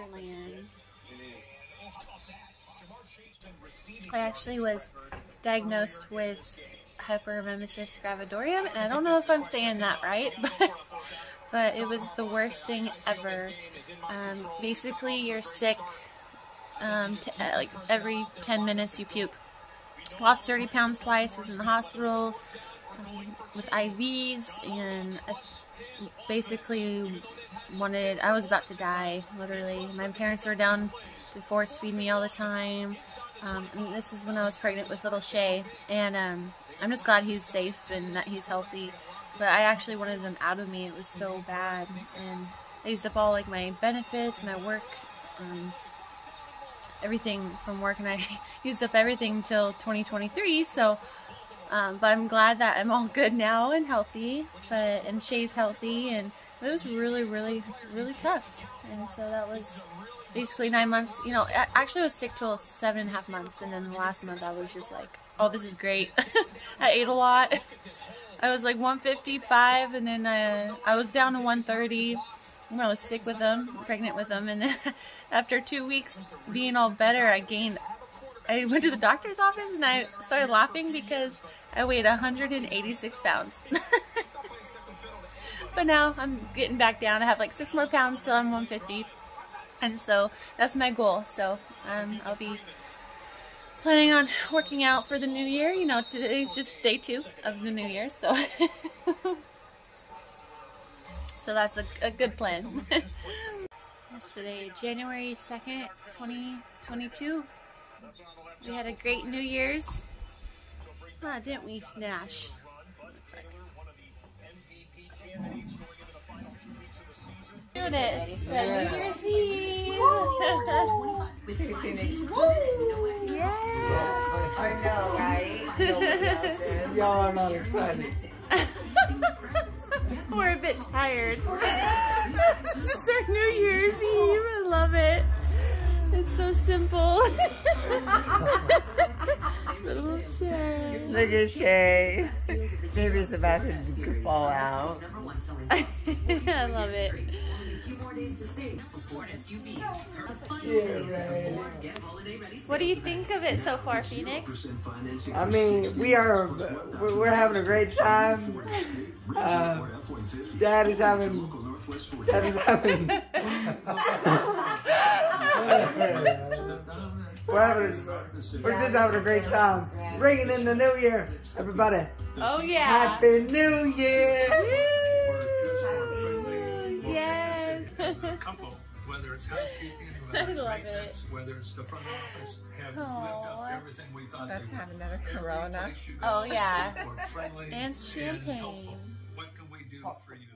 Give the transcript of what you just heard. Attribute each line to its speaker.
Speaker 1: Wonderland. I actually was diagnosed with hyperemesis gravidarum, and I don't know if I'm saying that right, but, but it was the worst thing ever. Um, basically, you're sick um, uh, like every 10 minutes you puke. Lost 30 pounds twice, was in the hospital um, with IVs, and basically wanted, I was about to die, literally. My parents were down to force feed me all the time. Um, and this is when I was pregnant with little Shay. And um, I'm just glad he's safe and that he's healthy. But I actually wanted them out of me. It was so bad. And I used up all like my benefits, and my work, um, everything from work. And I used up everything until 2023. So, um, but I'm glad that I'm all good now and healthy. But and Shay's healthy and it was really, really, really tough. And so that was basically nine months. You know, actually I was sick till seven and a half months. And then the last month I was just like, oh, this is great. I ate a lot. I was like 155 and then uh, I was down to 130 when I was sick with them, pregnant with them. And then after two weeks being all better, I gained, I went to the doctor's office and I started laughing because I weighed 186 pounds. But now I'm getting back down. I have like six more pounds till I'm 150. And so that's my goal. So um, I'll be planning on working out for the new year. You know, today's just day two of the new year. So, so that's a, a good plan. it's today, January 2nd, 2022. We had a great New Year's. Ah, didn't we, Nash? Doing it. So New Year's Eve. yeah.
Speaker 2: I know, right? Y'all are not excited.
Speaker 1: We're a bit tired. this is our New Year's Eve. I love it. It's so simple. Little Shay.
Speaker 2: Look at Shay. Maybe it's about to fall out.
Speaker 1: I love it. What do you think of it so far, Phoenix?
Speaker 2: I mean, we are we're having a great time. Uh, Dad is having Dad is having. we're having we're just having a great time, bringing in the new year, everybody.
Speaker 1: Oh yeah!
Speaker 2: Happy New Year!
Speaker 3: Whether it's housekeeping, whether it's maintenance, it. whether it's the front office, have Aww. lived up everything we thought
Speaker 2: Let's
Speaker 3: they
Speaker 2: have would. another Corona.
Speaker 1: Oh yeah, and champagne.
Speaker 3: What can we do oh. for you?